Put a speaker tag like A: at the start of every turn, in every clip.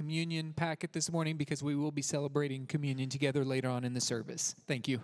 A: communion packet this morning because we will be celebrating communion together later on in the service. Thank you.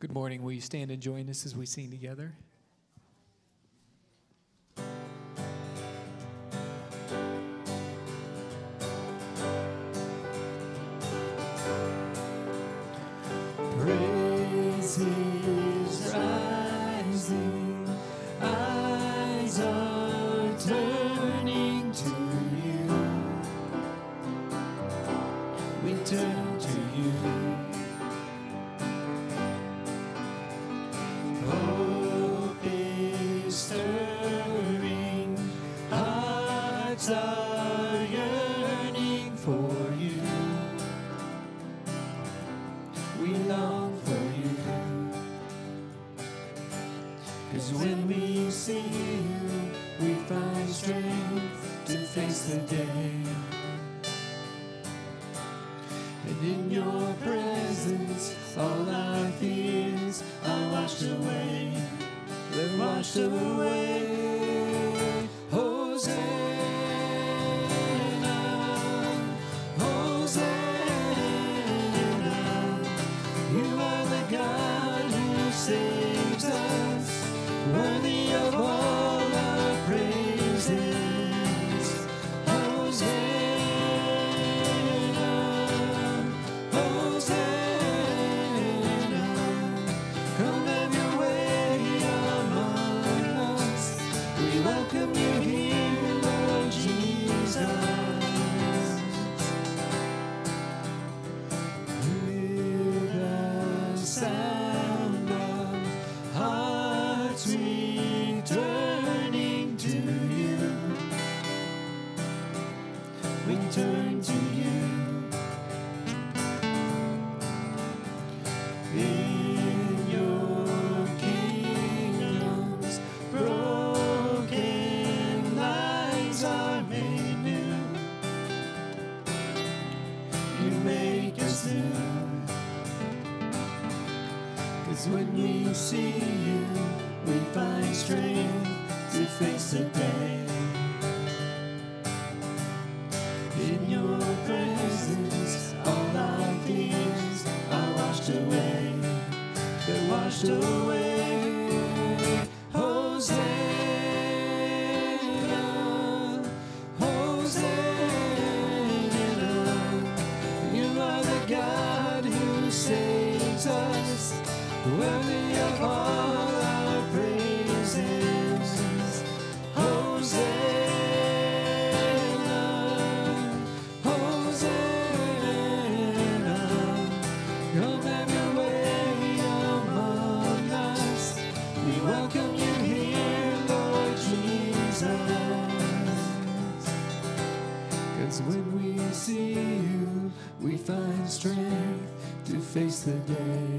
A: Good morning. Will you stand and join us as we sing together? See you, we find strength to face the day. In your presence, all our fears are washed away. They're washed away. Worthy of all our praises. Hosanna, Hosanna. Come have your way among us. We welcome you here, Lord Jesus. Cause when we see you, we find strength to face the day.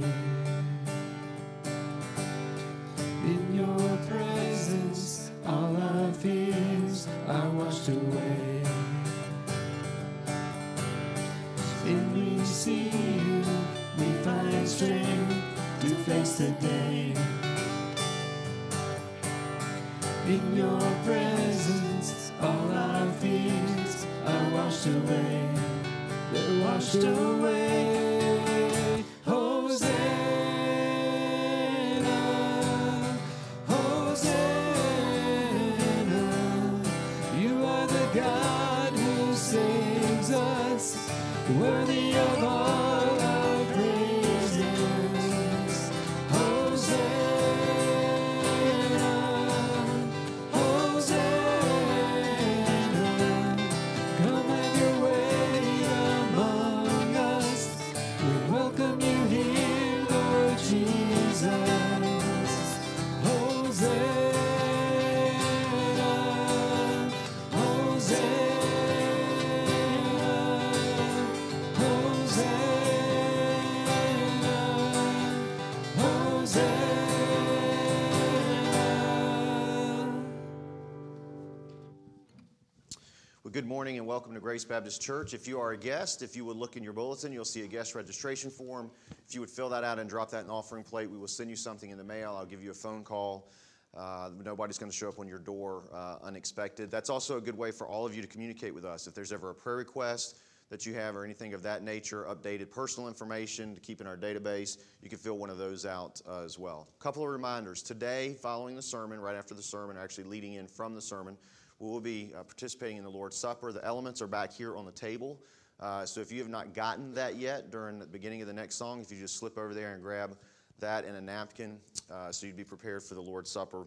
B: Morning and welcome to Grace Baptist Church. If you are a guest, if you would look in your bulletin, you'll see a guest registration form. If you would fill that out and drop that in the offering plate, we will send you something in the mail. I'll give you a phone call. Uh, nobody's going to show up on your door uh, unexpected. That's also a good way for all of you to communicate with us. If there's ever a prayer request that you have or anything of that nature, updated personal information to keep in our database, you can fill one of those out uh, as well. A couple of reminders. Today, following the sermon, right after the sermon, actually leading in from the sermon, we will be uh, participating in the Lord's Supper. The elements are back here on the table. Uh, so if you have not gotten that yet during the beginning of the next song, if you just slip over there and grab that and a napkin uh, so you'd be prepared for the Lord's Supper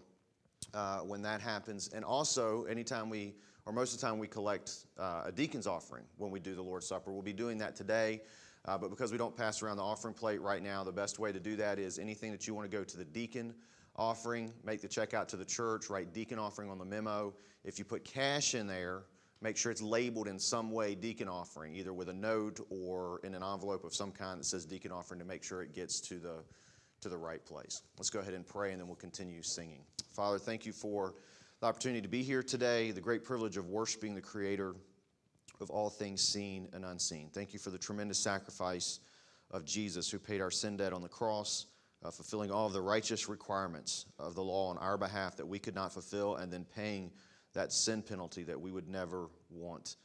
B: uh, when that happens. And also, anytime we, or most of the time, we collect uh, a deacon's offering when we do the Lord's Supper. We'll be doing that today. Uh, but because we don't pass around the offering plate right now, the best way to do that is anything that you want to go to the deacon offering, make the check out to the church, write deacon offering on the memo. If you put cash in there, make sure it's labeled in some way deacon offering, either with a note or in an envelope of some kind that says deacon offering to make sure it gets to the to the right place. Let's go ahead and pray and then we'll continue singing. Father, thank you for the opportunity to be here today, the great privilege of worshiping the creator of all things seen and unseen. Thank you for the tremendous sacrifice of Jesus who paid our sin debt on the cross, uh, fulfilling all of the righteous requirements of the law on our behalf that we could not fulfill, and then paying that sin penalty that we would never want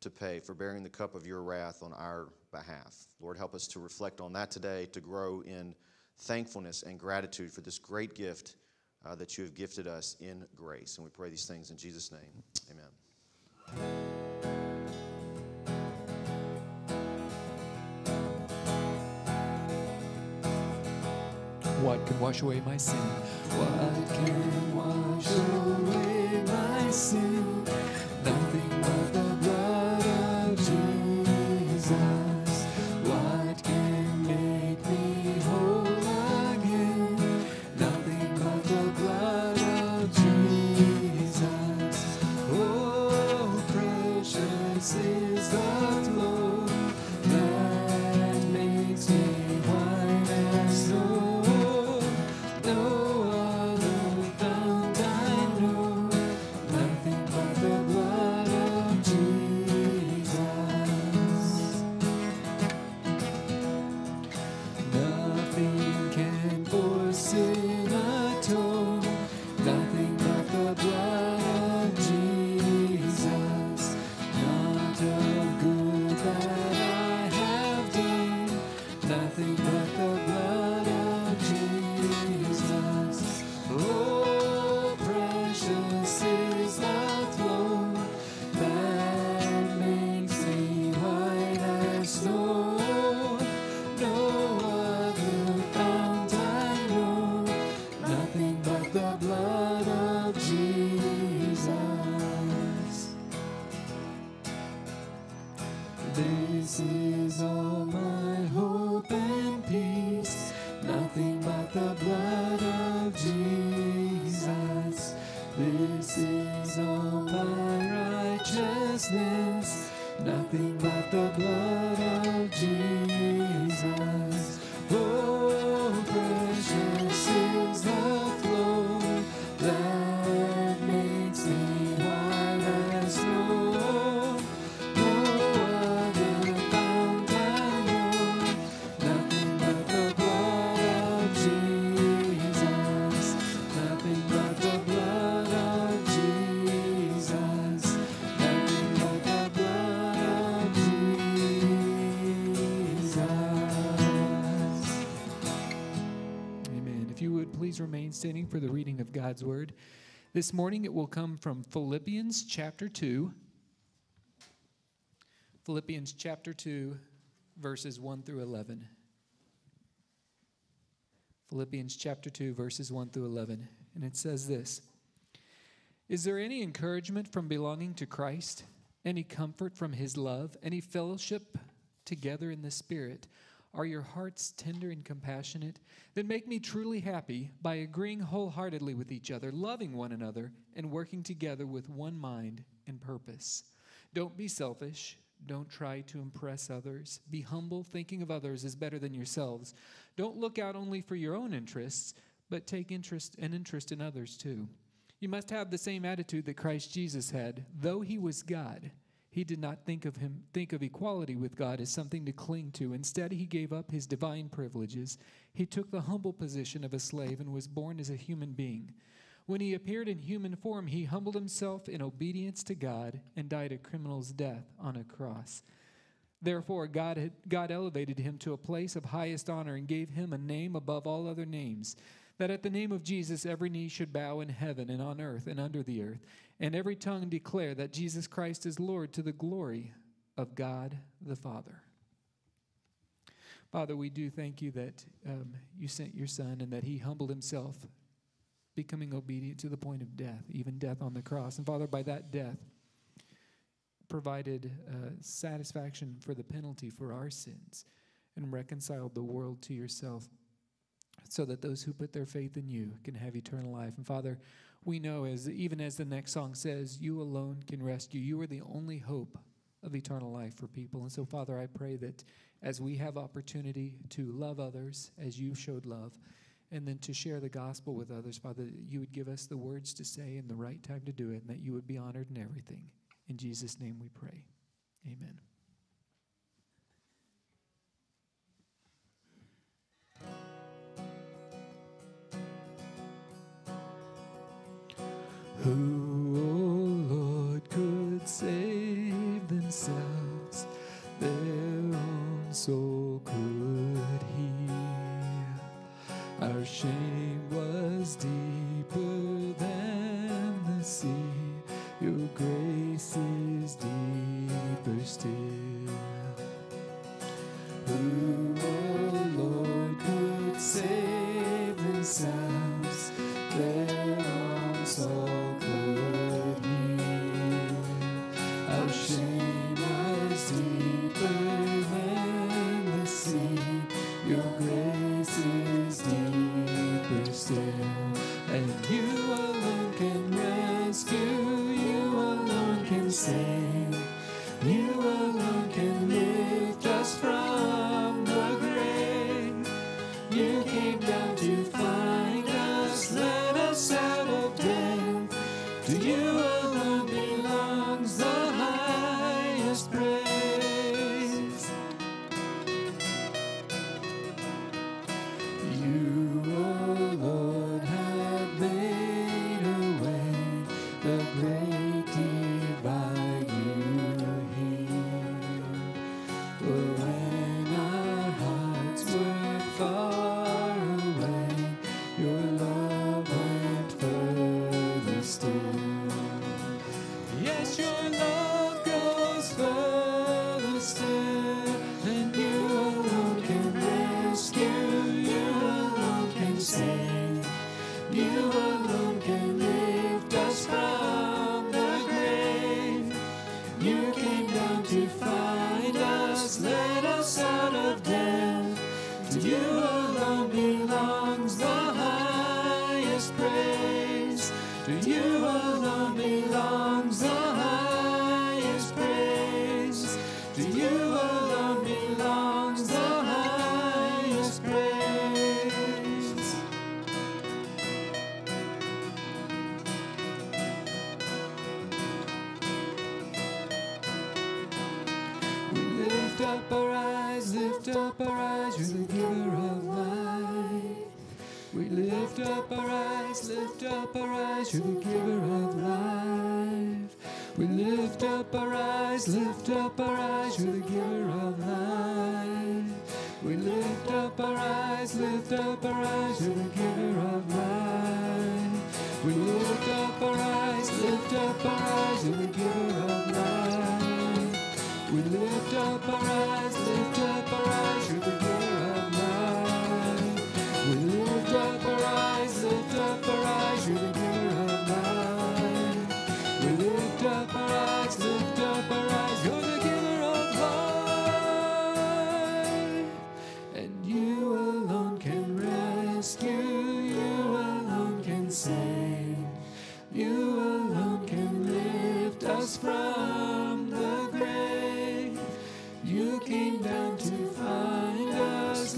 B: to pay for bearing the cup of your wrath on our behalf. Lord, help us to reflect on that today, to grow in thankfulness and gratitude for this great gift uh, that you have gifted us in grace. And we pray these things in Jesus' name. Amen.
A: What can wash away my sin? What can wash away my sin? For the reading of God's word. This morning it will come from Philippians chapter 2. Philippians chapter 2, verses 1 through 11. Philippians chapter 2, verses 1 through 11. And it says this Is there any encouragement from belonging to Christ? Any comfort from his love? Any fellowship together in the Spirit? Are your hearts tender and compassionate? Then make me truly happy by agreeing wholeheartedly with each other, loving one another, and working together with one mind and purpose. Don't be selfish. Don't try to impress others. Be humble, thinking of others is better than yourselves. Don't look out only for your own interests, but take interest and interest in others too. You must have the same attitude that Christ Jesus had, though he was God he did not think of him think of equality with God as something to cling to. Instead, he gave up his divine privileges. He took the humble position of a slave and was born as a human being. When he appeared in human form, he humbled himself in obedience to God and died a criminal's death on a cross. Therefore, God, had, God elevated him to a place of highest honor and gave him a name above all other names, that at the name of Jesus every knee should bow in heaven and on earth and under the earth, and every tongue declare that Jesus Christ is Lord to the glory of God the Father. Father, we do thank you that um, you sent your Son and that he humbled himself, becoming obedient to the point of death, even death on the cross. And Father, by that death, provided uh, satisfaction for the penalty for our sins and reconciled the world to yourself so that those who put their faith in you can have eternal life. And Father, we know as even as the next song says, you alone can rescue. You are the only hope of eternal life for people. And so, Father, I pray that as we have opportunity to love others as you showed love, and then to share the gospel with others, Father, you would give us the words to say and the right time to do it, and that you would be honored in everything. In Jesus' name we pray. Amen. Who,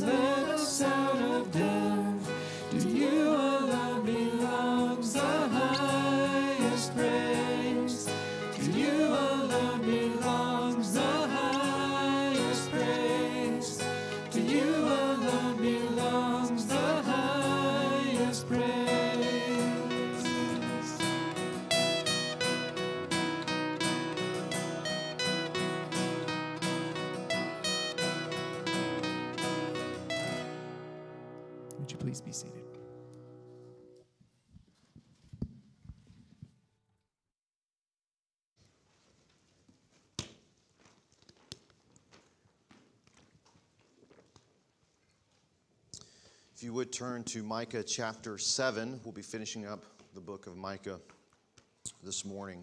A: us, you would
B: turn to Micah chapter 7, we'll be finishing up the book of Micah this morning.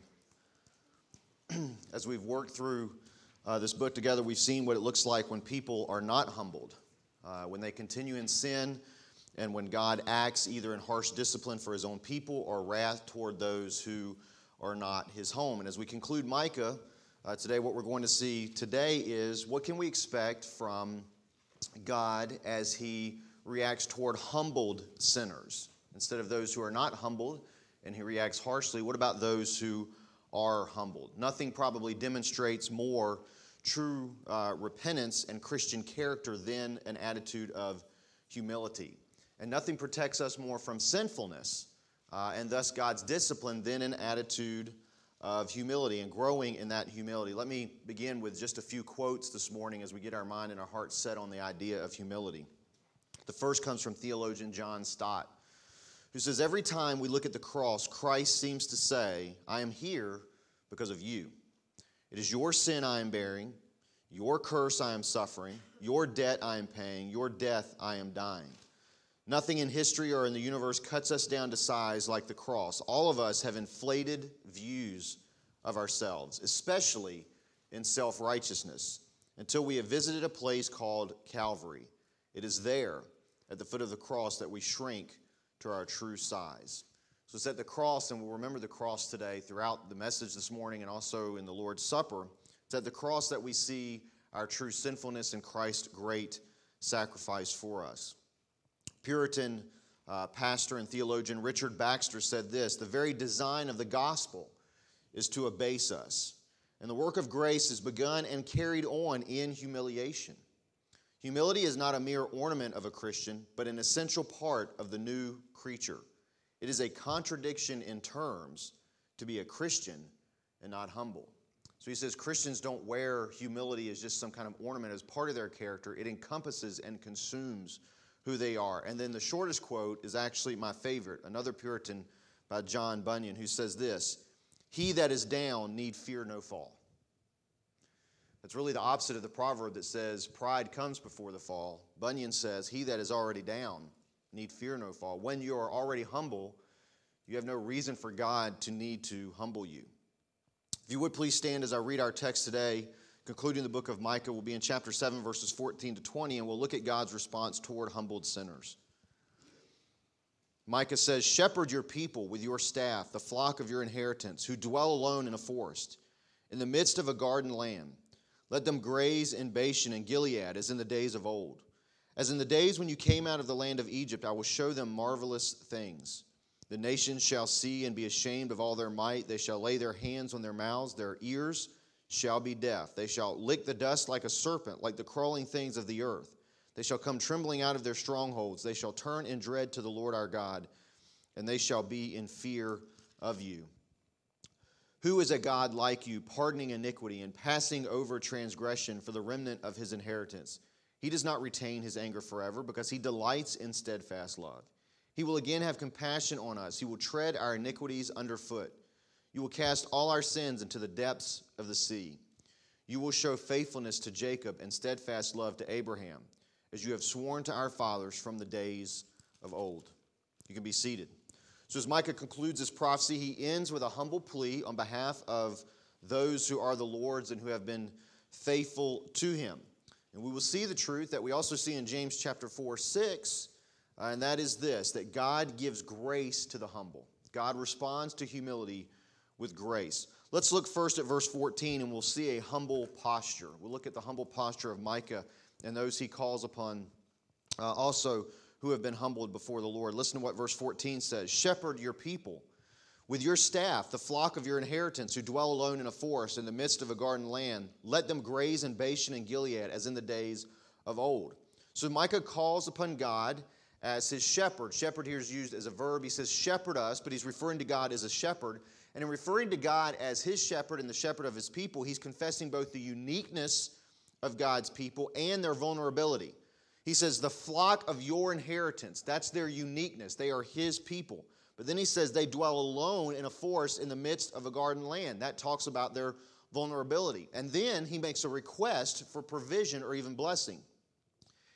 B: As we've worked through uh, this book together, we've seen what it looks like when people are not humbled, uh, when they continue in sin, and when God acts either in harsh discipline for his own people or wrath toward those who are not his home. And as we conclude Micah uh, today, what we're going to see today is what can we expect from God as he reacts toward humbled sinners instead of those who are not humbled and he reacts harshly. What about those who are humbled? Nothing probably demonstrates more true uh, repentance and christian character than an attitude of humility. And nothing protects us more from sinfulness uh, and thus god's discipline than an attitude of humility and growing in that humility. Let me begin with just a few quotes this morning as we get our mind and our heart set on the idea of humility the first comes from theologian John Stott, who says, Every time we look at the cross, Christ seems to say, I am here because of you. It is your sin I am bearing, your curse I am suffering, your debt I am paying, your death I am dying. Nothing in history or in the universe cuts us down to size like the cross. All of us have inflated views of ourselves, especially in self righteousness, until we have visited a place called Calvary. It is there, at the foot of the cross, that we shrink to our true size. So it's at the cross, and we'll remember the cross today throughout the message this morning and also in the Lord's Supper. It's at the cross that we see our true sinfulness and Christ's great sacrifice for us. Puritan uh, pastor and theologian Richard Baxter said this The very design of the gospel is to abase us, and the work of grace is begun and carried on in humiliation. Humility is not a mere ornament of a Christian, but an essential part of the new creature. It is a contradiction in terms to be a Christian and not humble. So he says Christians don't wear humility as just some kind of ornament, as part of their character. It encompasses and consumes who they are. And then the shortest quote is actually my favorite, another Puritan by John Bunyan, who says this He that is down need fear no fall. That's really the opposite of the proverb that says, Pride comes before the fall. Bunyan says, He that is already down need fear no fall. When you are already humble, you have no reason for God to need to humble you. If you would please stand as I read our text today, concluding the book of Micah, we'll be in chapter 7, verses 14 to 20, and we'll look at God's response toward humbled sinners. Micah says, Shepherd your people with your staff, the flock of your inheritance, who dwell alone in a forest, in the midst of a garden land. Let them graze in Bashan and Gilead, as in the days of old. As in the days when you came out of the land of Egypt, I will show them marvelous things. The nations shall see and be ashamed of all their might. They shall lay their hands on their mouths, their ears shall be deaf. They shall lick the dust like a serpent, like the crawling things of the earth. They shall come trembling out of their strongholds. They shall turn in dread to the Lord our God, and they shall be in fear of you. Who is a God like you, pardoning iniquity and passing over transgression for the remnant of his inheritance? He does not retain his anger forever because he delights in steadfast love. He will again have compassion on us. He will tread our iniquities underfoot. You will cast all our sins into the depths of the sea. You will show faithfulness to Jacob and steadfast love to Abraham, as you have sworn to our fathers from the days of old. You can be seated. So, as Micah concludes this prophecy, he ends with a humble plea on behalf of those who are the Lord's and who have been faithful to him. And we will see the truth that we also see in James chapter 4, 6, uh, and that is this that God gives grace to the humble. God responds to humility with grace. Let's look first at verse 14 and we'll see a humble posture. We'll look at the humble posture of Micah and those he calls upon uh, also who have been humbled before the Lord. Listen to what verse 14 says Shepherd your people with your staff, the flock of your inheritance, who dwell alone in a forest in the midst of a garden land. Let them graze in Bashan and Gilead as in the days of old. So Micah calls upon God as his shepherd. Shepherd here is used as a verb. He says, Shepherd us, but he's referring to God as a shepherd. And in referring to God as his shepherd and the shepherd of his people, he's confessing both the uniqueness of God's people and their vulnerability. He says, The flock of your inheritance, that's their uniqueness. They are his people. But then he says, They dwell alone in a forest in the midst of a garden land. That talks about their vulnerability. And then he makes a request for provision or even blessing.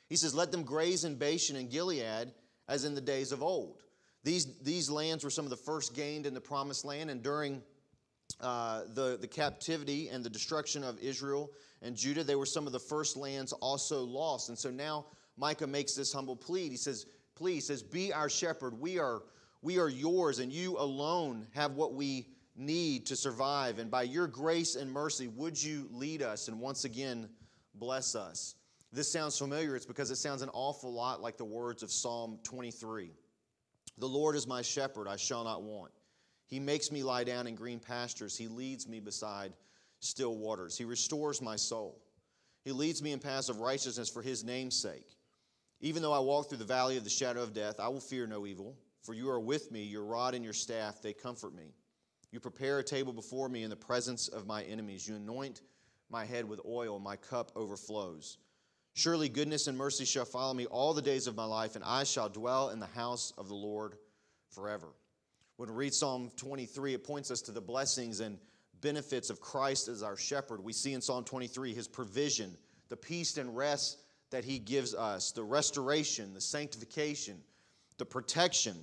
B: He says, Let them graze in Bashan and Gilead as in the days of old. These, these lands were some of the first gained in the promised land, and during uh, the, the captivity and the destruction of Israel and Judah, they were some of the first lands also lost. And so now Micah makes this humble plea. He says, Please, says, Be our shepherd. We are, we are yours, and you alone have what we need to survive. And by your grace and mercy, would you lead us and once again bless us? This sounds familiar. It's because it sounds an awful lot like the words of Psalm 23. The Lord is my shepherd, I shall not want. He makes me lie down in green pastures. He leads me beside still waters. He restores my soul. He leads me in paths of righteousness for his name's sake. Even though I walk through the valley of the shadow of death, I will fear no evil, for you are with me, your rod and your staff, they comfort me. You prepare a table before me in the presence of my enemies. You anoint my head with oil, my cup overflows. Surely goodness and mercy shall follow me all the days of my life, and I shall dwell in the house of the Lord forever. When we read Psalm 23, it points us to the blessings and benefits of Christ as our shepherd. We see in Psalm 23 his provision, the peace and rest that he gives us, the restoration, the sanctification, the protection,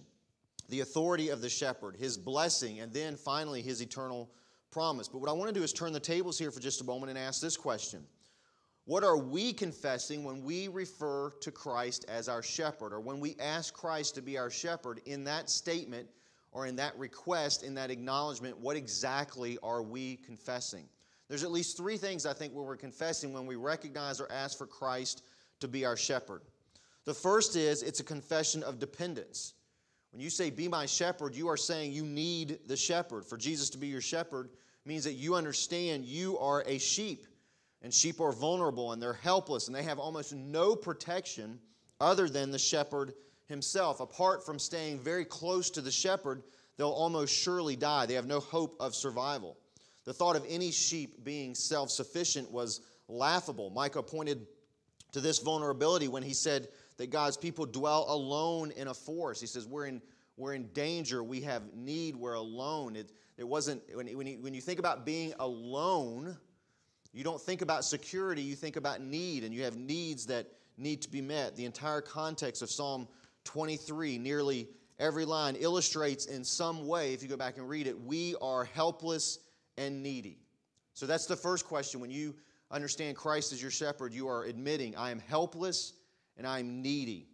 B: the authority of the shepherd, his blessing, and then finally his eternal promise. But what I want to do is turn the tables here for just a moment and ask this question what are we confessing when we refer to Christ as our shepherd, or when we ask Christ to be our shepherd? In that statement, or in that request, in that acknowledgement, what exactly are we confessing? There's at least three things I think we're confessing when we recognize or ask for Christ to be our shepherd. The first is it's a confession of dependence. When you say, Be my shepherd, you are saying you need the shepherd. For Jesus to be your shepherd means that you understand you are a sheep and sheep are vulnerable and they're helpless and they have almost no protection other than the shepherd himself. Apart from staying very close to the shepherd, they'll almost surely die. They have no hope of survival. The thought of any sheep being self sufficient was laughable. Micah pointed to this vulnerability when he said that God's people dwell alone in a forest. He says, We're in, we're in danger. We have need. We're alone. It, it wasn't, when, when, you, when you think about being alone, you don't think about security, you think about need, and you have needs that need to be met. The entire context of Psalm 23, nearly every line, illustrates in some way, if you go back and read it, we are helpless and needy. So that's the first question. When you understand Christ as your shepherd, you are admitting, I am helpless and I am needy.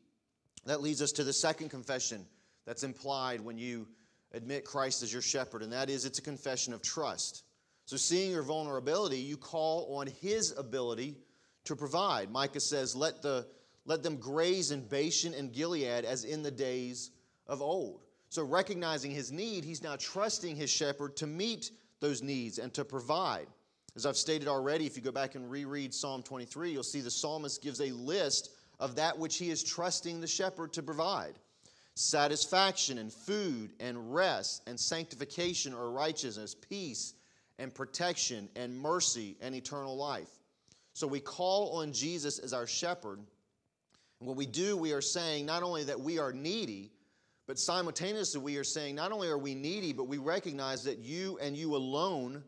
B: That leads us to the second confession that's implied when you admit Christ as your shepherd, and that is it's a confession of trust. So, seeing your vulnerability, you call on his ability to provide. Micah says, Let, the, let them graze in Bashan and Gilead as in the days of old. So, recognizing his need, he's now trusting his shepherd to meet those needs and to provide. As I've stated already, if you go back and reread Psalm 23, you'll see the psalmist gives a list of that which he is trusting the shepherd to provide satisfaction and food and rest and sanctification or righteousness, peace and protection and mercy and eternal life. So we call on Jesus as our shepherd And what we do, we are saying not only that we are needy, but simultaneously we are saying not only are we needy, but we recognize that you and you alone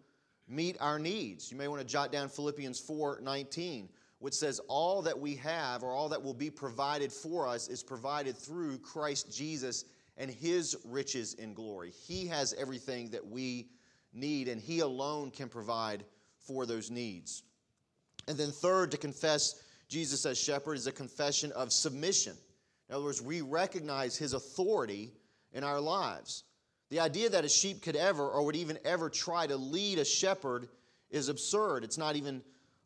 B: meet our needs. You may want to jot down Philippians 4 19, which says, All that we have or all that will be provided for us is provided through Christ Jesus and his riches in glory. He has everything that we need, and he alone can provide for those needs. And then, third, to confess Jesus as shepherd is a confession of submission. In other words, we recognize his authority in our lives. The idea that a sheep could ever or would even ever try to lead a shepherd is absurd. It's not even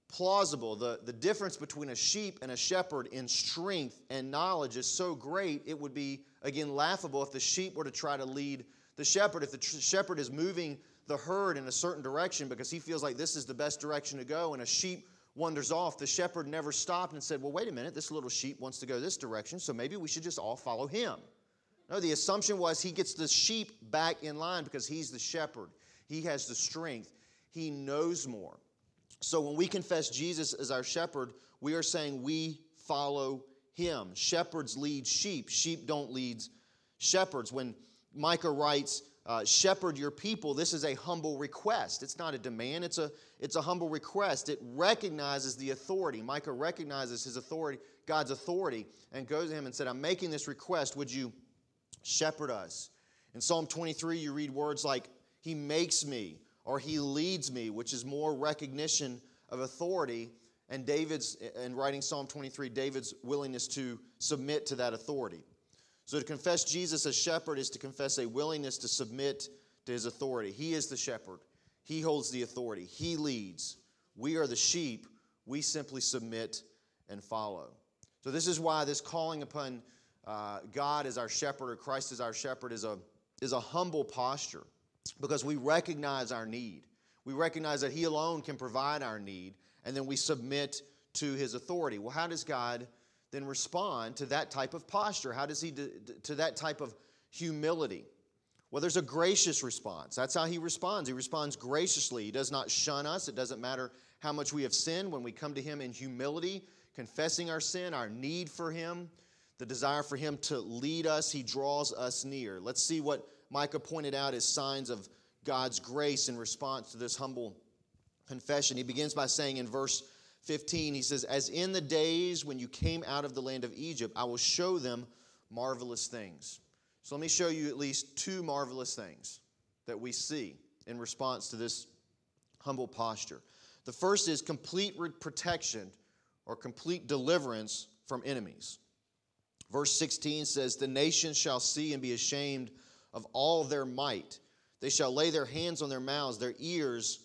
B: plausible. The, the difference between a sheep and a shepherd in strength and knowledge is so great, it would be, again, laughable if the sheep were to try to lead the shepherd. If the tr- shepherd is moving the herd in a certain direction because he feels like this is the best direction to go, and a sheep wanders off, the shepherd never stopped and said, Well, wait a minute, this little sheep wants to go this direction, so maybe we should just all follow him. No, the assumption was he gets the sheep back in line because he's the shepherd. He has the strength, he knows more. So when we confess Jesus as our shepherd, we are saying we follow him. Shepherds lead sheep, sheep don't lead shepherds. When Micah writes, uh, shepherd your people, this is a humble request. It's not a demand, it's a, it's a humble request. It recognizes the authority. Micah recognizes his authority, God's authority, and goes to him and said, I'm making this request. Would you shepherd us? In Psalm 23, you read words like, He makes me, or He leads me, which is more recognition of authority. And David's, in writing Psalm 23, David's willingness to submit to that authority. So to confess Jesus as shepherd is to confess a willingness to submit to his authority. He is the shepherd, he holds the authority, he leads. We are the sheep, we simply submit and follow. So, this is why this calling upon uh, God as our shepherd or Christ as our shepherd is a, is a humble posture because we recognize our need. We recognize that He alone can provide our need, and then we submit to His authority. Well, how does God then respond to that type of posture? How does he do, to that type of humility? Well, there's a gracious response. That's how he responds. He responds graciously. He does not shun us. It doesn't matter how much we have sinned when we come to him in humility, confessing our sin, our need for him, the desire for him to lead us, he draws us near. Let's see what Micah pointed out as signs of God's grace in response to this humble confession. He begins by saying in verse 15, he says, As in the days when you came out of the land of Egypt, I will show them marvelous things. So let me show you at least two marvelous things that we see in response to this humble posture. The first is complete protection or complete deliverance from enemies. Verse 16 says, The nations shall see and be ashamed of all their might. They shall lay their hands on their mouths, their ears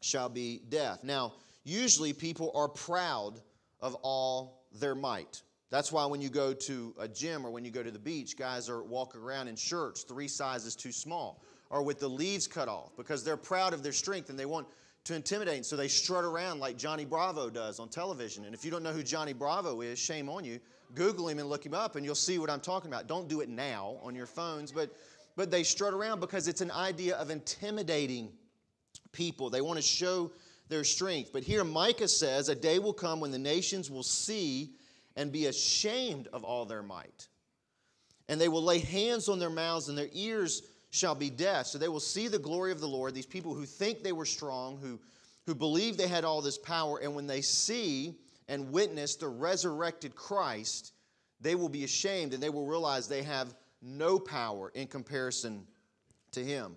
B: shall be deaf. Now, usually people are proud of all their might. That's why when you go to a gym or when you go to the beach, guys are walking around in shirts three sizes too small or with the leaves cut off because they're proud of their strength and they want to intimidate. And So they strut around like Johnny Bravo does on television. And if you don't know who Johnny Bravo is, shame on you. Google him and look him up and you'll see what I'm talking about. Don't do it now on your phones, but but they strut around because it's an idea of intimidating people. They want to show their strength. But here Micah says, A day will come when the nations will see and be ashamed of all their might. And they will lay hands on their mouths, and their ears shall be deaf. So they will see the glory of the Lord, these people who think they were strong, who, who believe they had all this power. And when they see and witness the resurrected Christ, they will be ashamed and they will realize they have no power in comparison to him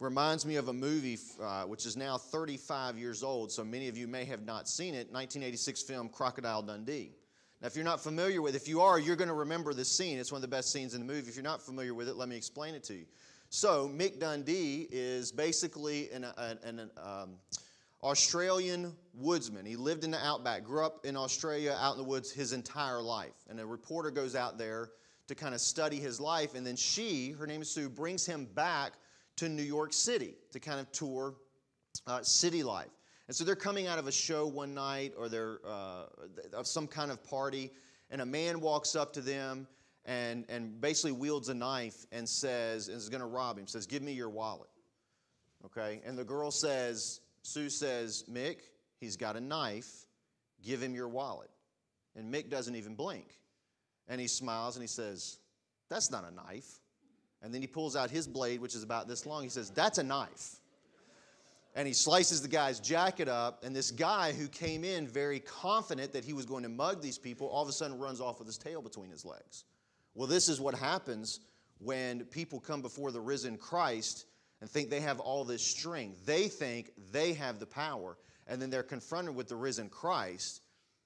B: reminds me of a movie uh, which is now 35 years old, so many of you may have not seen it 1986 film Crocodile Dundee. Now, if you're not familiar with it, if you are, you're going to remember this scene. It's one of the best scenes in the movie. If you're not familiar with it, let me explain it to you. So, Mick Dundee is basically an, an, an um, Australian woodsman. He lived in the outback, grew up in Australia out in the woods his entire life. And a reporter goes out there to kind of study his life, and then she, her name is Sue, brings him back to New York City to kind of tour uh, city life. And so they're coming out of a show one night or they're uh, of some kind of party, and a man walks up to them and, and basically wields a knife and says, and is going to rob him, says, Give me your wallet. Okay? And the girl says, Sue says, Mick, he's got a knife, give him your wallet. And Mick doesn't even blink. And he smiles and he says, That's not a knife. And then he pulls out his blade, which is about this long. He says, That's a knife. And he slices the guy's jacket up. And this guy who came in very confident that he was going to mug these people, all of a sudden runs off with his tail between his legs. Well, this is what happens when people come before the risen Christ and think they have all this strength. They think they have the power. And then they're confronted with the risen Christ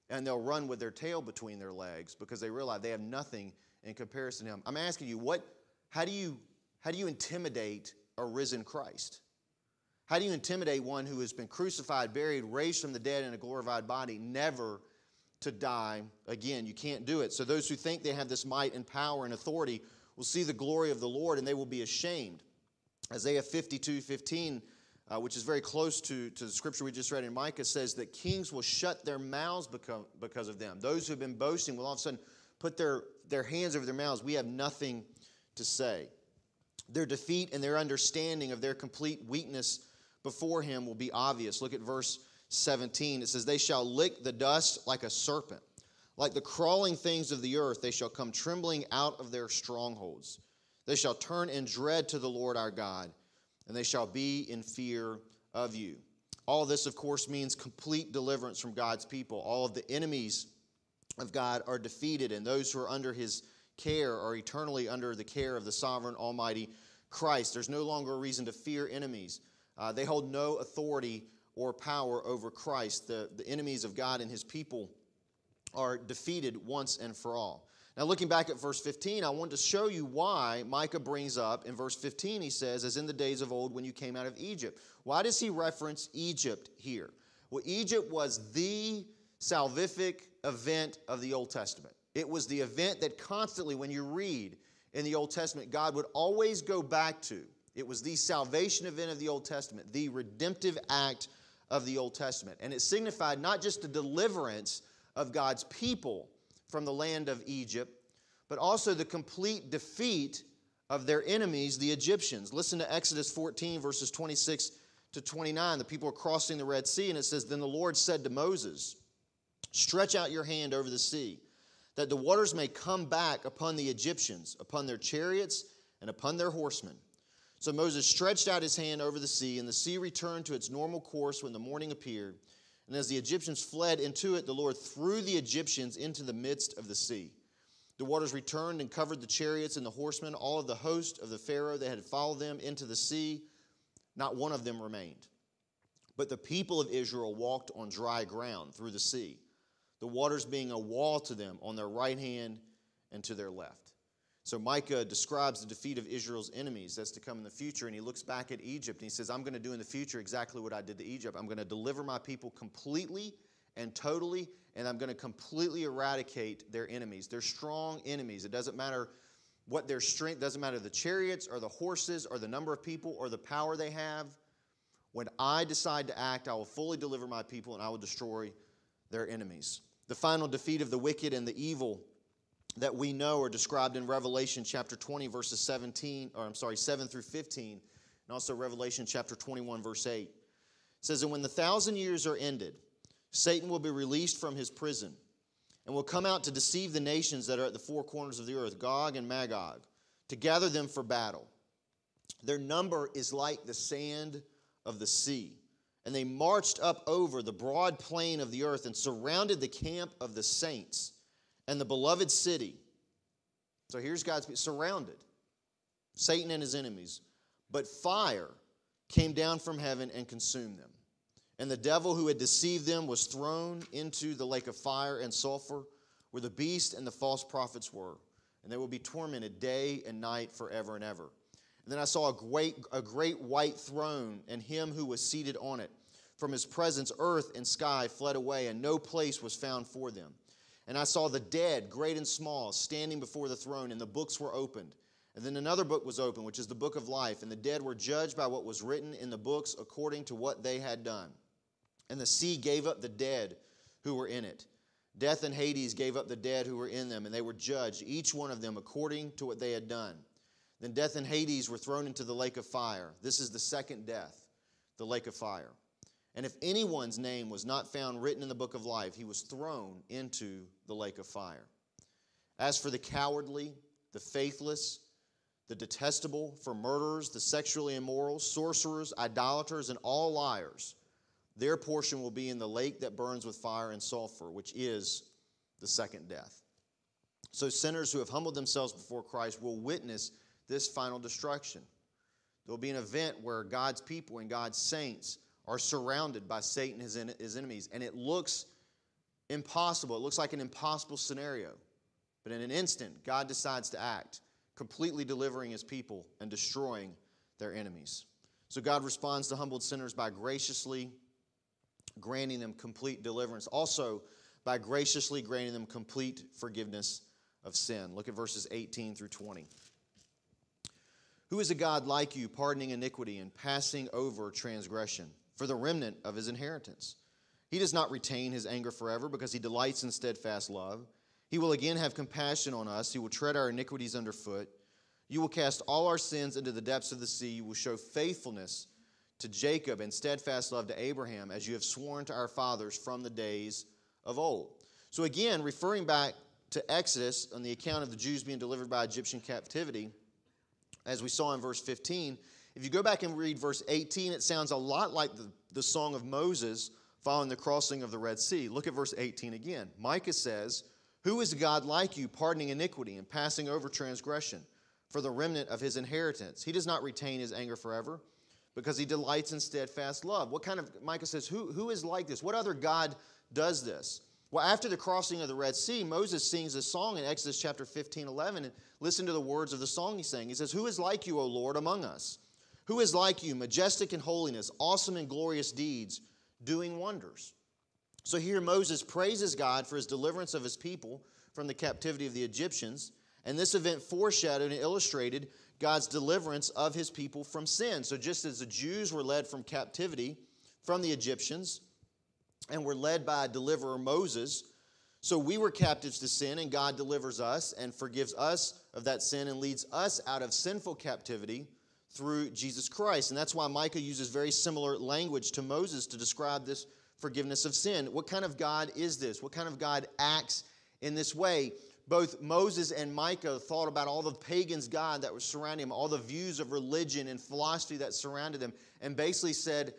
B: and they'll run with their tail between their legs because they realize they have nothing in comparison to him. I'm asking you, what, how, do you, how do you intimidate a risen Christ? How do you intimidate one who has been crucified, buried, raised from the dead in a glorified body, never to die again? You can't do it. So those who think they have this might and power and authority will see the glory of the Lord and they will be ashamed. Isaiah 52 15 uh, which is very close to, to the scripture we just read in Micah, says that kings will shut their mouths because, because of them. Those who have been boasting will all of a sudden put their, their hands over their mouths. We have nothing to say. Their defeat and their understanding of their complete weakness before him will be obvious. Look at verse 17. It says, They shall lick the dust like a serpent. Like the crawling things of the earth, they shall come trembling out of their strongholds. They shall turn in dread to the Lord our God and they shall be in fear of you. All this, of course, means complete deliverance from God's people. All of the enemies of God are defeated, and those who are under his care are eternally under the care of the sovereign, almighty Christ. There's no longer a reason to fear enemies. Uh, they hold no authority or power over Christ. The, the enemies of God and his people are defeated once and for all. Now, looking back at verse 15, I want to show you why Micah brings up in verse 15, he says, as in the days of old when you came out of Egypt. Why does he reference Egypt here? Well, Egypt was the salvific event of the Old Testament. It was the event that constantly, when you read in the Old Testament, God would always go back to. It was the salvation event of the Old Testament, the redemptive act of the Old Testament. And it signified not just the deliverance of God's people from the land of Egypt, but also the complete defeat of their enemies, the Egyptians. Listen to Exodus 14, verses 26 to 29. The people are crossing the Red Sea, and it says, Then the Lord said to Moses, Stretch out your hand over the sea, that the waters may come back upon the Egyptians, upon their chariots, and upon their horsemen. So Moses stretched out his hand over the sea, and the sea returned to its normal course when the morning appeared. And as the Egyptians fled into it, the Lord threw the Egyptians into the midst of the sea. The waters returned and covered the chariots and the horsemen, all of the host of the Pharaoh that had followed them into the sea. Not one of them remained. But the people of Israel walked on dry ground through the sea, the waters being a wall to them on their right hand and to their left. So Micah describes the defeat of Israel's enemies that's to come in the future, and he looks back at Egypt and he says, I'm going to do in the future exactly what I did to Egypt. I'm going to deliver my people completely and totally, and I'm going to completely eradicate their enemies. They're strong enemies. It doesn't matter what their strength, doesn't matter the chariots or the horses or the number of people or the power they have. When I decide to act, I will fully deliver my people and I will destroy their enemies. The final defeat of the wicked and the evil that we know are described in Revelation chapter 20, verses 17, or I'm sorry, 7 through 15, and also Revelation chapter 21, verse 8. It says, And when the thousand years are ended, Satan will be released from his prison and will come out to deceive the nations that are at the four corners of the earth, Gog and Magog, to gather them for battle. Their number is like the sand of the sea. And they marched up over the broad plain of the earth and surrounded the camp of the saints and the beloved city. So here's God's surrounded, Satan and his enemies. But fire came down from heaven and consumed them. And the devil who had deceived them was thrown into the lake of fire and sulfur, where the beast and the false prophets were. And they will be tormented day and night forever and ever. And then I saw a great, a great white throne and him who was seated on it. From his presence, earth and sky fled away, and no place was found for them. And I saw the dead, great and small, standing before the throne, and the books were opened. And then another book was opened, which is the book of life, and the dead were judged by what was written in the books according to what they had done. And the sea gave up the dead who were in it. Death and Hades gave up the dead who were in them, and they were judged, each one of them according to what they had done. Then death and Hades were thrown into the lake of fire. This is the second death, the lake of fire. And if anyone's name was not found written in the book of life, he was thrown into the lake of fire. As for the cowardly, the faithless, the detestable, for murderers, the sexually immoral, sorcerers, idolaters, and all liars, their portion will be in the lake that burns with fire and sulfur, which is the second death. So sinners who have humbled themselves before Christ will witness this final destruction. There will be an event where God's people and God's saints are surrounded by Satan and his enemies, and it looks impossible. It looks like an impossible scenario. But in an instant, God decides to act, completely delivering his people and destroying their enemies. So God responds to humbled sinners by graciously granting them complete deliverance, also by graciously granting them complete forgiveness of sin. Look at verses 18 through 20. Who is a God like you, pardoning iniquity and passing over transgression for the remnant of his inheritance? He does not retain his anger forever because he delights in steadfast love. He will again have compassion on us. He will tread our iniquities underfoot. You will cast all our sins into the depths of the sea. You will show faithfulness to Jacob and steadfast love to Abraham, as you have sworn to our fathers from the days of old. So, again, referring back to Exodus on the account of the Jews being delivered by Egyptian captivity, as we saw in verse 15, if you go back and read verse 18, it sounds a lot like the, the song of Moses following the crossing of the Red Sea. Look at verse 18 again. Micah says, Who is God like you, pardoning iniquity and passing over transgression for the remnant of his inheritance? He does not retain his anger forever because he delights in steadfast love. What kind of, Micah says, who, who is like this? What other God does this? Well, after the crossing of the Red Sea, Moses sings this song in Exodus chapter 15, 11, and listen to the words of the song he sang. He says, Who is like you, O Lord, among us? Who is like you, majestic in holiness, awesome in glorious deeds, doing wonders? So here Moses praises God for his deliverance of his people from the captivity of the Egyptians, and this event foreshadowed and illustrated God's deliverance of his people from sin. So just as the Jews were led from captivity from the Egyptians, and were led by a deliverer Moses. So we were captives to sin, and God delivers us and forgives us of that sin and leads us out of sinful captivity through Jesus Christ. And that's why Micah uses very similar language to Moses to describe this forgiveness of sin. What kind of God is this? What kind of God acts in this way? Both Moses and Micah thought about all the pagans' God that was surrounding them, all the views of religion and philosophy that surrounded them, and basically said,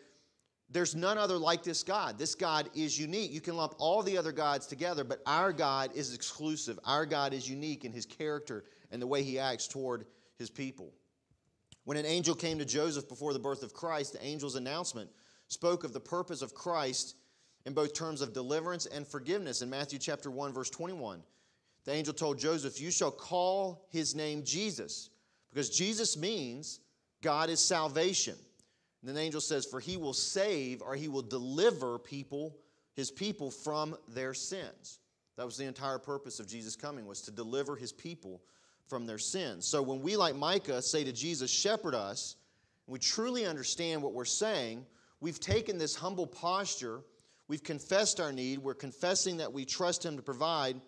B: there's none other like this God. This God is unique. You can lump all the other gods together, but our God is exclusive. Our God is unique in his character and the way he acts toward his people. When an angel came to Joseph before the birth of Christ, the angel's announcement spoke of the purpose of Christ in both terms of deliverance and forgiveness. In Matthew chapter 1 verse 21, the angel told Joseph, "You shall call his name Jesus, because Jesus means God is salvation." And the angel says, For he will save or he will deliver people, his people, from their sins. That was the entire purpose of Jesus coming, was to deliver his people from their sins. So when we, like Micah, say to Jesus, Shepherd us, we truly understand what we're saying, we've taken this humble posture, we've confessed our need, we're confessing that we trust him to provide,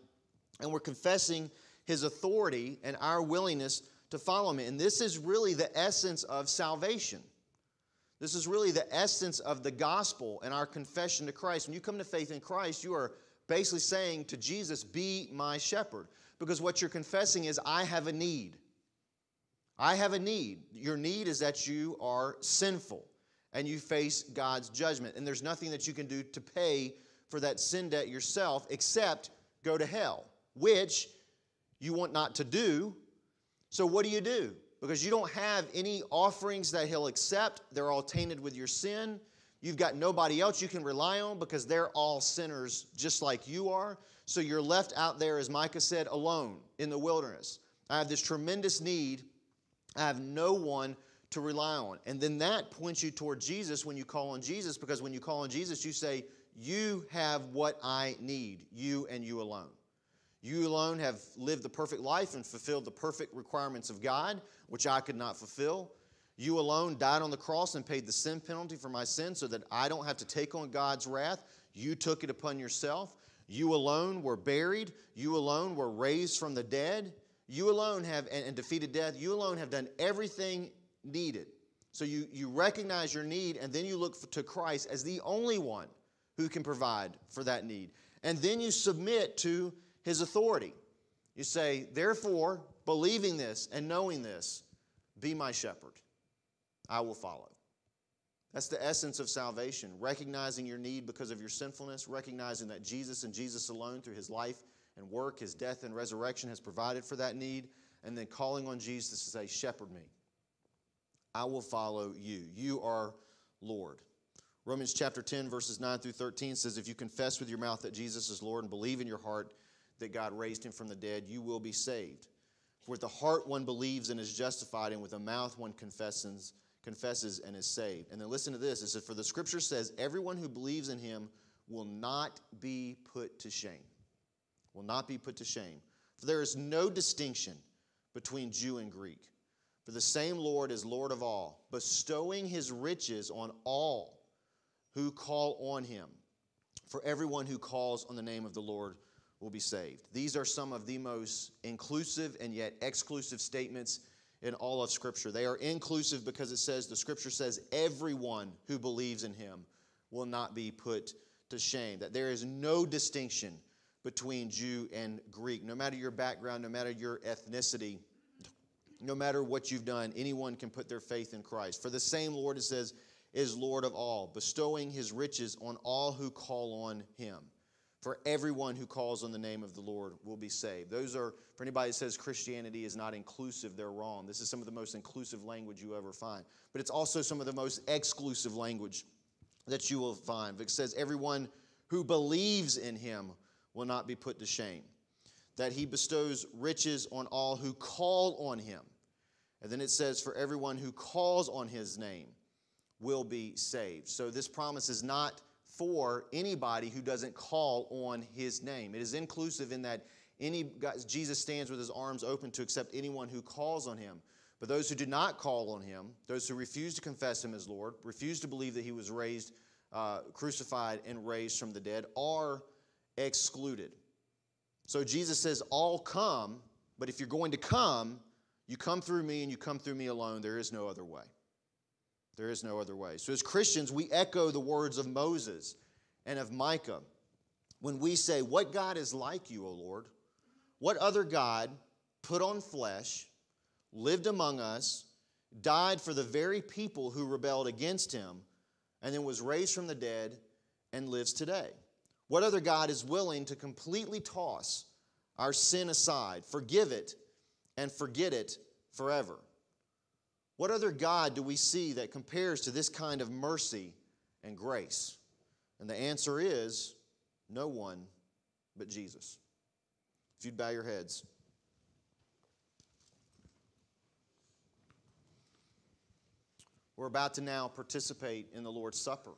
B: and we're confessing his authority and our willingness to follow him. And this is really the essence of salvation. This is really the essence of the gospel and our confession to Christ. When you come to faith in Christ, you are basically saying to Jesus, Be my shepherd. Because what you're confessing is, I have a need. I have a need. Your need is that you are sinful and you face God's judgment. And there's nothing that you can do to pay for that sin debt yourself except go to hell, which you want not to do. So, what do you do? because you don't have any offerings that He'll accept. They're all tainted with your sin. You've got nobody else you can rely on because they're all sinners just like you are. So you're left out there, as Micah said, alone in the wilderness. I have this tremendous need. I have no one to rely on. And then that points you toward Jesus when you call on Jesus, because when you call on Jesus, you say, You have what I need, you and you alone. You alone have lived the perfect life and fulfilled the perfect requirements of God, which I could not fulfill. You alone died on the cross and paid the sin penalty for my sin so that I don't have to take on God's wrath. You took it upon yourself. You alone were buried. You alone were raised from the dead. You alone have, and, and defeated death. You alone have done everything needed. So you, you recognize your need, and then you look to Christ as the only one who can provide for that need. And then you submit to his authority. You say, Therefore, believing this and knowing this, be my shepherd. I will follow. That's the essence of salvation, recognizing your need because of your sinfulness, recognizing that Jesus and Jesus alone, through his life and work, his death and resurrection, has provided for that need, and then calling on Jesus to say, Shepherd me. I will follow you. You are Lord. Romans chapter 10, verses 9 through 13 says, If you confess with your mouth that Jesus is Lord and believe in your heart that God raised him from the dead, you will be saved. For with the heart one believes and is justified, and with the mouth one confesses, confesses and is saved. And then listen to this it says, For the scripture says, Everyone who believes in him will not be put to shame. Will not be put to shame. For there is no distinction between Jew and Greek. For the same Lord is Lord of all, bestowing his riches on all who call on him. For everyone who calls on the name of the Lord will be saved. These are some of the most inclusive and yet exclusive statements in all of Scripture. They are inclusive because it says, the Scripture says, everyone who believes in him will not be put to shame. That there is no distinction between Jew and Greek. No matter your background, no matter your ethnicity, no matter what you've done, anyone can put their faith in Christ. For the same Lord, it says, is Lord of all, bestowing his riches on all who call on him. For everyone who calls on the name of the Lord will be saved. Those are, for anybody that says Christianity is not inclusive, they're wrong. This is some of the most inclusive language you ever find. But it's also some of the most exclusive language that you will find. It says, everyone who believes in him will not be put to shame. That he bestows riches on all who call on him. And then it says, for everyone who calls on his name will be saved. So this promise is not for anybody who doesn't call on his name. It is inclusive in that any Jesus stands with his arms open to accept anyone who calls on him. But those who do not call on him, those who refuse to confess him as Lord, refuse to believe that he was raised, uh, crucified, and raised from the dead, are excluded. So Jesus says, All come, but if you're going to come, you come through me and you come through me alone. There is no other way. There is no other way. So, as Christians, we echo the words of Moses and of Micah when we say, What God is like you, O Lord? What other God put on flesh, lived among us, died for the very people who rebelled against him, and then was raised from the dead and lives today? What other God is willing to completely toss our sin aside, forgive it, and forget it forever? What other God do we see that compares to this kind of mercy and grace? And the answer is no one but Jesus. If you'd bow your heads. We're about to now participate in the Lord's Supper.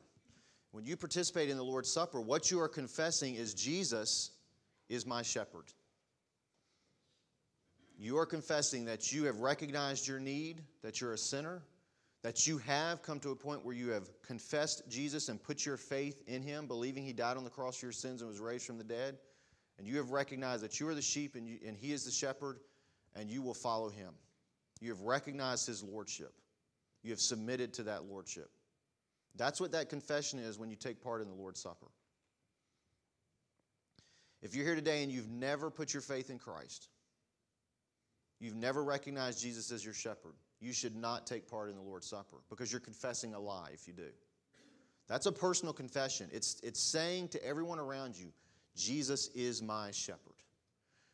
B: When you participate in the Lord's Supper, what you are confessing is Jesus is my shepherd. You are confessing that you have recognized your need, that you're a sinner, that you have come to a point where you have confessed Jesus and put your faith in him, believing he died on the cross for your sins and was raised from the dead. And you have recognized that you are the sheep and, you, and he is the shepherd, and you will follow him. You have recognized his lordship. You have submitted to that lordship. That's what that confession is when you take part in the Lord's Supper. If you're here today and you've never put your faith in Christ, you've never recognized Jesus as your shepherd, you should not take part in the Lord's Supper because you're confessing a lie if you do. That's a personal confession. It's, it's saying to everyone around you, Jesus is my shepherd.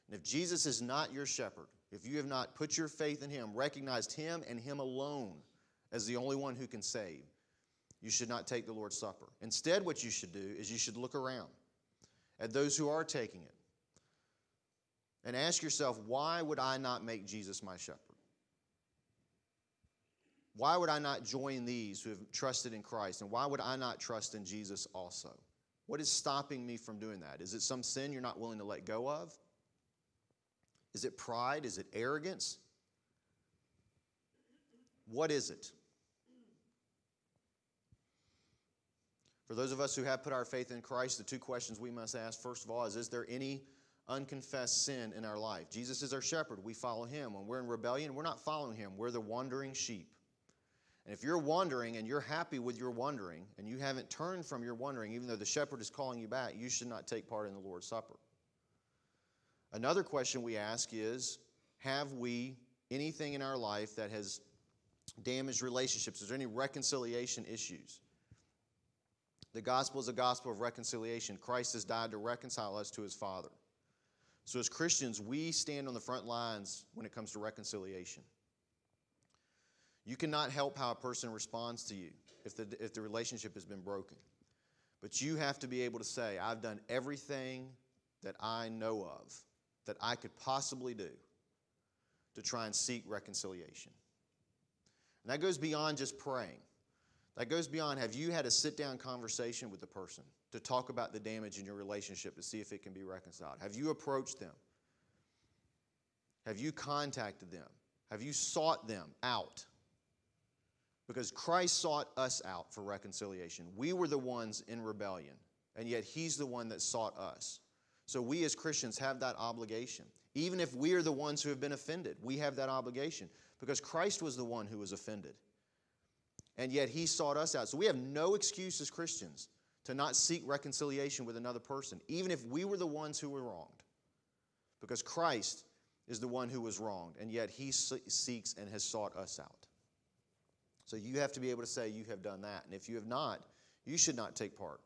B: And if Jesus is not your shepherd, if you have not put your faith in him, recognized him and him alone as the only one who can save, you should not take the Lord's Supper. Instead, what you should do is you should look around at those who are taking it and ask yourself, why would I not make Jesus my shepherd? Why would I not join these who have trusted in Christ? And why would I not trust in Jesus also? What is stopping me from doing that? Is it some sin you're not willing to let go of? Is it pride? Is it arrogance? What is it? For those of us who have put our faith in Christ, the two questions we must ask first of all is Is there any unconfessed sin in our life. Jesus is our shepherd. We follow him. When we're in rebellion, we're not following him. We're the wandering sheep. And if you're wandering and you're happy with your wandering and you haven't turned from your wandering, even though the shepherd is calling you back, you should not take part in the Lord's Supper. Another question we ask is Have we anything in our life that has damaged relationships? Is there any reconciliation issues? The gospel is a gospel of reconciliation. Christ has died to reconcile us to his Father. So, as Christians, we stand on the front lines when it comes to reconciliation. You cannot help how a person responds to you if the, if the relationship has been broken. But you have to be able to say, I've done everything that I know of that I could possibly do to try and seek reconciliation. And that goes beyond just praying. That goes beyond have you had a sit down conversation with the person to talk about the damage in your relationship to see if it can be reconciled? Have you approached them? Have you contacted them? Have you sought them out? Because Christ sought us out for reconciliation. We were the ones in rebellion, and yet He's the one that sought us. So we as Christians have that obligation. Even if we are the ones who have been offended, we have that obligation because Christ was the one who was offended. And yet he sought us out. So we have no excuse as Christians to not seek reconciliation with another person, even if we were the ones who were wronged. Because Christ is the one who was wronged, and yet he seeks and has sought us out. So you have to be able to say you have done that. And if you have not, you should not take part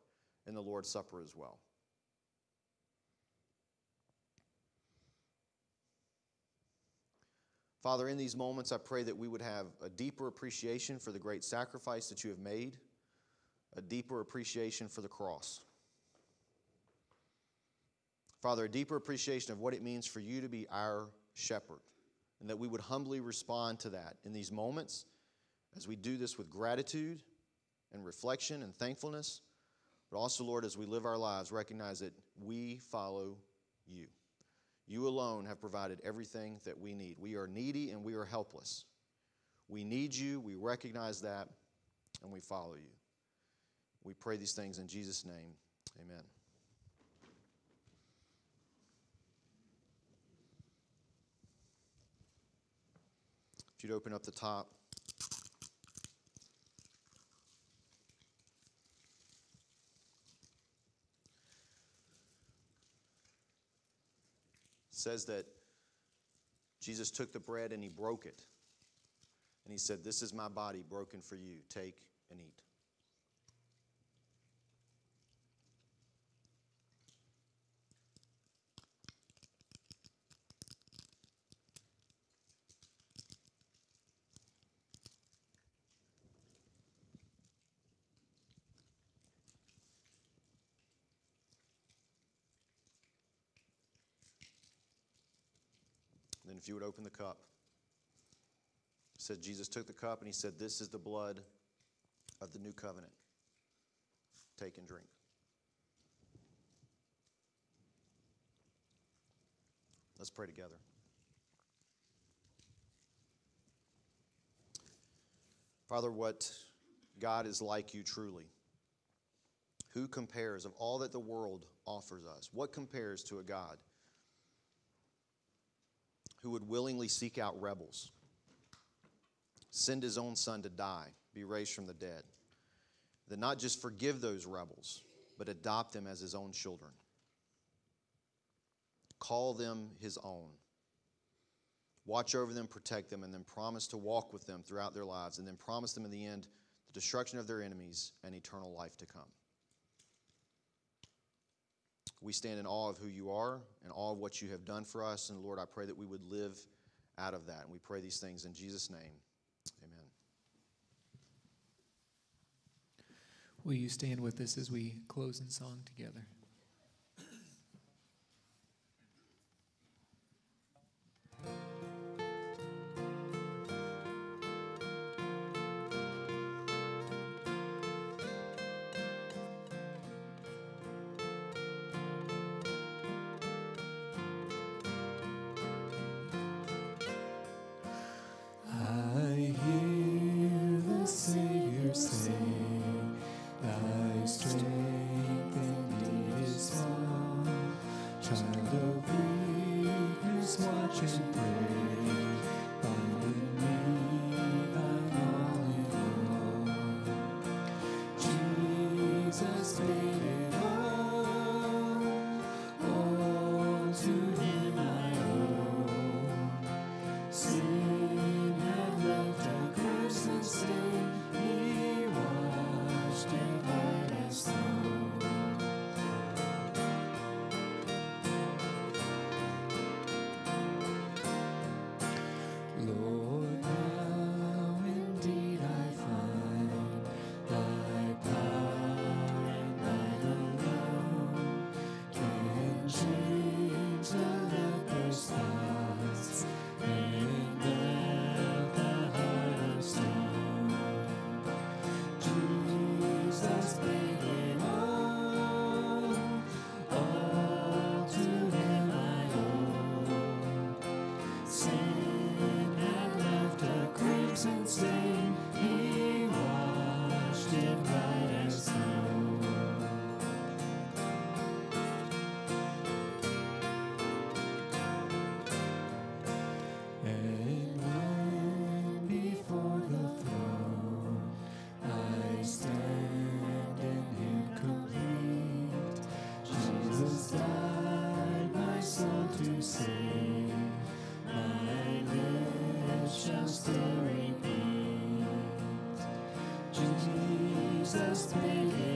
B: in the Lord's Supper as well. Father, in these moments, I pray that we would have a deeper appreciation for the great sacrifice that you have made, a deeper appreciation for the cross. Father, a deeper appreciation of what it means for you to be our shepherd, and that we would humbly respond to that in these moments as we do this with gratitude and reflection and thankfulness, but also, Lord, as we live our lives, recognize that we follow you. You alone have provided everything that we need. We are needy and we are helpless. We need you, we recognize that, and we follow you. We pray these things in Jesus' name. Amen. If you'd open up the top. Says that Jesus took the bread and he broke it. And he said, This is my body broken for you. Take and eat. If you would open the cup, it said Jesus took the cup and he said, This is the blood of the new covenant. Take and drink. Let's pray together. Father, what God is like you truly. Who compares of all that the world offers us? What compares to a God who would willingly seek out rebels, send his own son to die, be raised from the dead, then not just forgive those rebels, but adopt them as his own children, call them his own, watch over them, protect them, and then promise to walk with them throughout their lives, and then promise them in the end the destruction of their enemies and eternal life to come. We stand in awe of who you are and all of what you have done for us. And Lord, I pray that we would live out of that. And we pray these things in Jesus' name. Amen.
A: Will you stand with us as we close in song together? Jesus, make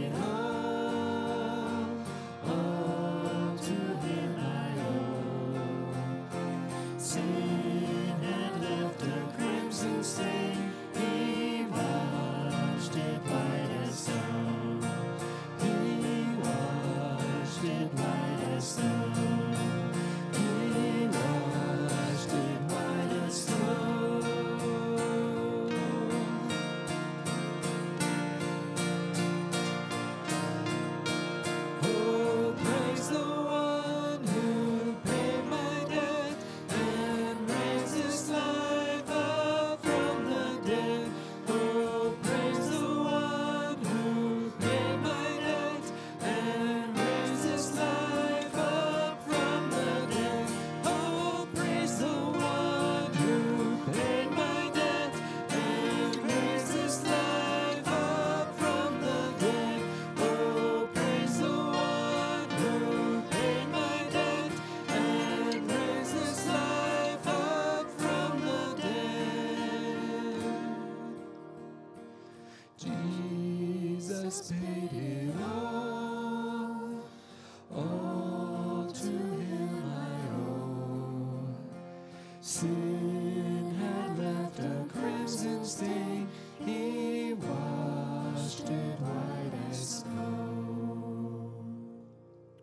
A: Sin had left a crimson stain, he washed it white as snow.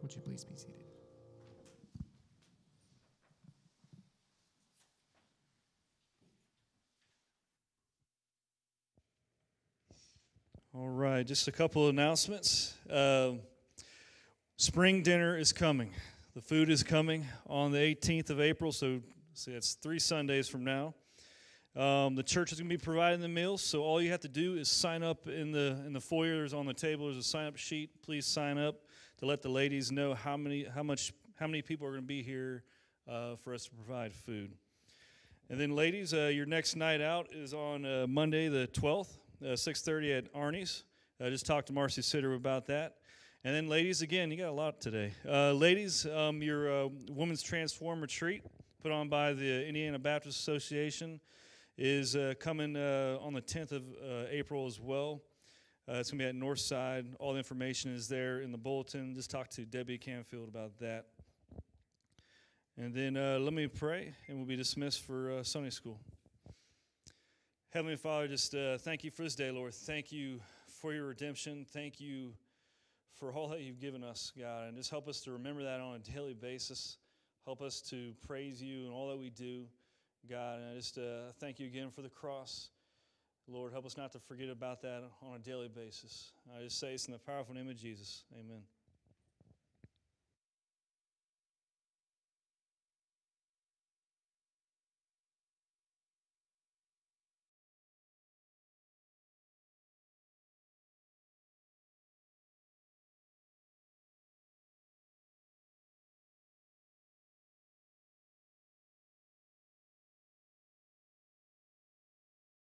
A: Would you please be seated?
C: All right, just a couple of announcements. Uh, spring dinner is coming. The food is coming on the 18th of April, so see, it's three Sundays from now. Um, the church is going to be providing the meals, so all you have to do is sign up in the in the foyer. There's on the table. There's a sign up sheet. Please sign up to let the ladies know how many how much how many people are going to be here uh, for us to provide food. And then, ladies, uh, your next night out is on uh, Monday, the 12th, uh, 6:30 at Arnie's. I just talked to Marcy Sitter about that. And then, ladies, again, you got a lot today. Uh, ladies, um, your uh, Women's Transform Retreat, put on by the Indiana Baptist Association, is uh, coming uh, on the 10th of uh, April as well. Uh, it's going to be at Northside. All the information is there in the bulletin. Just talk to Debbie Canfield about that. And then uh, let me pray, and we'll be dismissed for uh, Sunday school. Heavenly Father, just uh, thank you for this day, Lord. Thank you for your redemption. Thank you for all that you've given us, God. And just help us to remember that on a daily basis. Help us to praise you in all that we do, God. And I just uh, thank you again for the cross. Lord, help us not to forget about that on a daily basis. I just say this in the powerful name of Jesus. Amen.